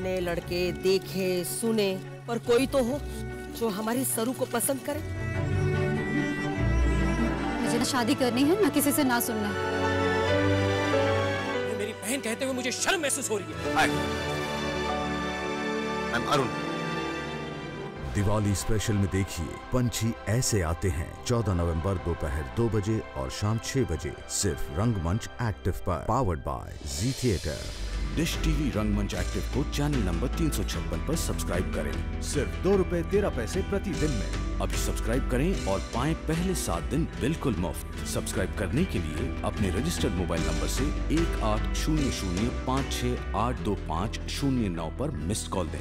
इतने लड़के देखे सुने पर कोई तो हो जो हमारी सरू को पसंद करे। मुझे ना शादी करनी है ना किसी से ना सुनना। ये मेरी बहन कहते हुए मुझे शर्म महसूस हो रही है। I am Arun Diwali special में देखिए पंछी ऐसे आते हैं 14 नवंबर दोपहर दो बजे और शाम 6 बजे सिर्फ़ रंगमंच एक्टिव पर powered by Zee theatre dish TV Rangmanch active को चैनल नंबर तीन सौ छप्पन आरोप सब्सक्राइब करें। सिर्फ़ दो रूपए, तेरह पैसे प्रति दिन में। अभी सब्सक्राइब करें और पाएँ पहले सात दिन बिल्कुल मुफ़्त। सब्सक्राइब करने के लिए अपने रजिस्टर्ड मोबाइल नंबर से एक आठ शून्य शून्य पाँच छः आठ दो पाँच शून्य नौ आरोप मिस कॉल दें।